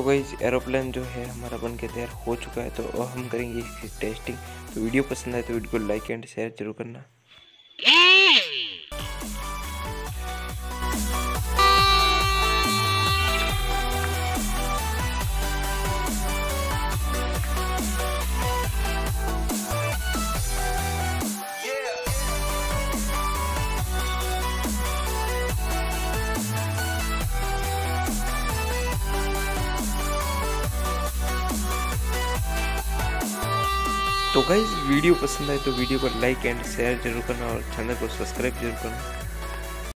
गई एरोप्लेन जो है हमारा बन के तैयार हो चुका है तो हम करेंगे इसकी टेस्टिंग तो वीडियो पसंद आए तो वीडियो को लाइक एंड शेयर ज़रूर करना। तो गाइज़ वीडियो पसंद आए तो वीडियो को लाइक एंड शेयर ज़रूर करना और चैनल को सब्सक्राइब ज़रूर करना।